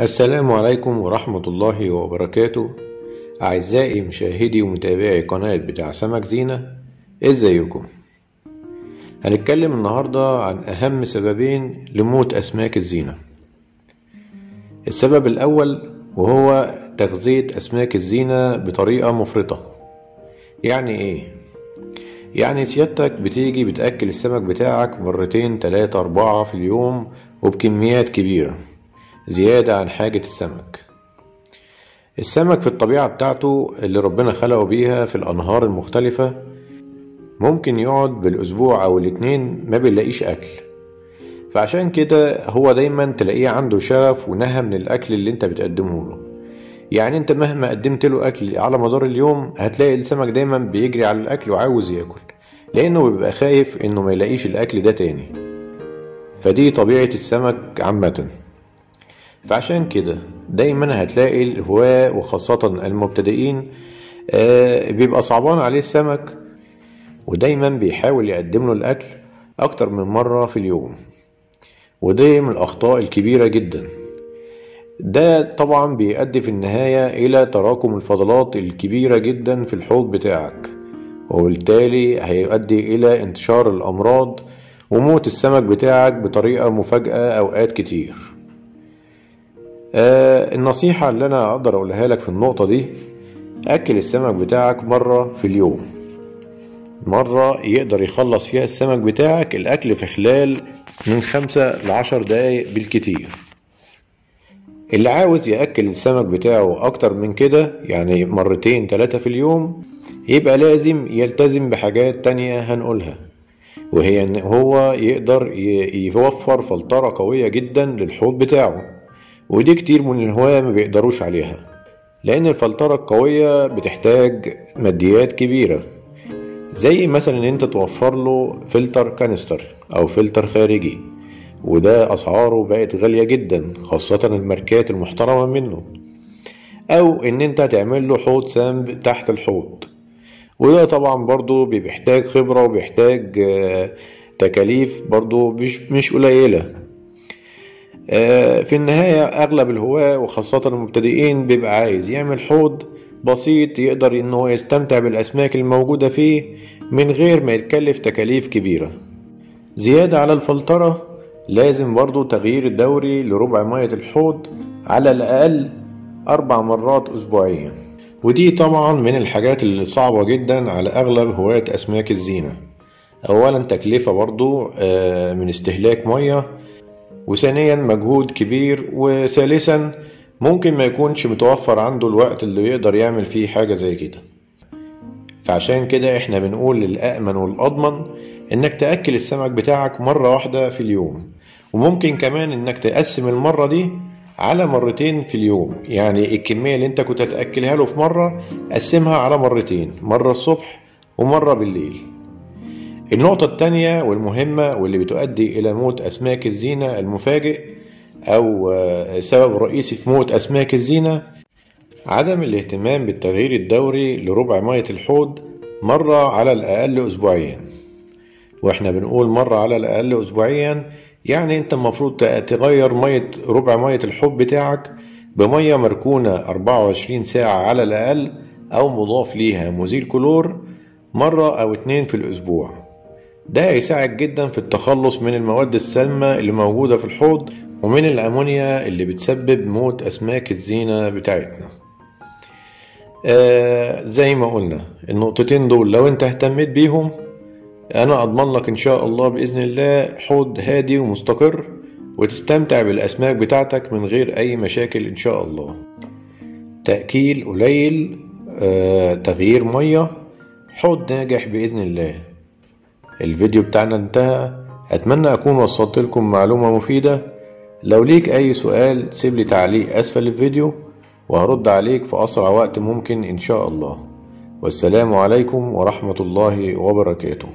السلام عليكم ورحمة الله وبركاته. أعزائي مشاهدي ومتابعي قناة بتاع سمك زينة إزيكم؟ هنتكلم النهاردة عن أهم سببين لموت أسماك الزينة. السبب الأول وهو تغذية أسماك الزينة بطريقة مفرطة. يعني إيه؟ يعني سيادتك بتيجي بتأكل السمك بتاعك مرتين تلاتة أربعة في اليوم وبكميات كبيرة. زيادة عن حاجة السمك. السمك في الطبيعة بتاعته اللي ربنا خلقه بيها في الأنهار المختلفة ممكن يقعد بالأسبوع أو الاتنين ما بيلاقيش أكل. فعشان كده هو دايما تلاقيه عنده شغف ونهى من الأكل اللي أنت بتقدمه له. يعني أنت مهما قدمت له أكل على مدار اليوم هتلاقي السمك دايما بيجري على الأكل وعاوز ياكل لأنه بيبقى خايف إنه ما يلاقيش الأكل ده تاني. فدي طبيعة السمك عامةً. فعشان كده دايما هتلاقي الهواة وخاصة المبتدئين بيبقى صعبان عليه السمك ودايما بيحاول يقدم له الأكل أكتر من مرة في اليوم. ودي من الأخطاء الكبيرة جدا. ده طبعا بيؤدي في النهاية إلى تراكم الفضلات الكبيرة جدا في الحوض بتاعك وبالتالي هيؤدي إلى انتشار الأمراض وموت السمك بتاعك بطريقة مفاجئة أوقات كتير. آه النصيحة اللي أنا أقدر أقولها لك في النقطة دي أكل السمك بتاعك مرة في اليوم. مرة يقدر يخلص فيها السمك بتاعك الأكل في خلال من خمسة لعشر دقايق بالكتير. اللي عاوز يأكل السمك بتاعه أكتر من كده يعني مرتين تلاتة في اليوم يبقى لازم يلتزم بحاجات تانية هنقولها. وهي إن هو يقدر يوفر فلترة قوية جدا للحوض بتاعه. ودي كتير من الهواة ما بيقدروش عليها لأن الفلترة القوية بتحتاج ماديات كبيرة زي مثلا إن أنت توفر له فلتر canister أو فلتر خارجي وده أسعاره بقت غالية جدا خاصة الماركات المحترمة منه أو إن أنت تعمل له حوض سام تحت الحوض. وده طبعا برضو بيحتاج خبرة وبيحتاج تكاليف برضو مش مش قليلة. في النهاية أغلب الهواة وخاصة المبتدئين بيبقى عايز يعمل حوض بسيط يقدر إن هو يستمتع بالأسماك الموجودة فيه من غير ما يتكلف تكاليف كبيرة. زيادة على الفلترة لازم برضو تغيير الدوري لربع مية الحوض على الأقل أربع مرات أسبوعيا. ودي طبعا من الحاجات اللي صعبة جدا على أغلب هواة أسماك الزينة. أولا تكلفة برضو من استهلاك مية وثانيا مجهود كبير وثالثا ممكن ما يكونش متوفر عنده الوقت اللي يقدر يعمل فيه حاجة زي كده. فعشان كده إحنا بنقول للأأمن والأضمن إنك تأكل السمك بتاعك مرة واحدة في اليوم وممكن كمان إنك تقسم المرة دي على مرتين في اليوم. يعني الكمية اللي أنت كنت هتأكلها له في مرة قسمها على مرتين مرة الصبح ومرة بالليل. النقطة التانية والمهمة واللي بتؤدي إلى موت أسماك الزينة المفاجئ أو سبب رئيسي في موت أسماك الزينة عدم الاهتمام بالتغيير الدوري لربع مية الحوض مرة على الأقل أسبوعيا. وإحنا بنقول مرة على الأقل أسبوعيا يعني أنت المفروض تغير مية ربع مية الحوض بتاعك بمية مركونة 24 ساعة على الأقل أو مضاف ليها مزيل كلور مرة أو اتنين في الأسبوع. ده هيساعد جدا في التخلص من المواد السامة اللي موجودة في الحوض ومن الأمونيا اللي بتسبب موت أسماك الزينة بتاعتنا. آه زي ما قلنا النقطتين دول لو انت اهتميت بيهم أنا أضمن لك إن شاء الله بإذن الله حوض هادي ومستقر وتستمتع بالأسماك بتاعتك من غير أي مشاكل إن شاء الله. تأكيل قليل آه تغيير مية حوض ناجح بإذن الله. الفيديو بتاعنا انتهى. أتمنى أكون وصلت لكم معلومة مفيدة. لو ليك أي سؤال سيب لي تعليق أسفل الفيديو وهرد عليك في أسرع وقت ممكن إن شاء الله. والسلام عليكم ورحمة الله وبركاته.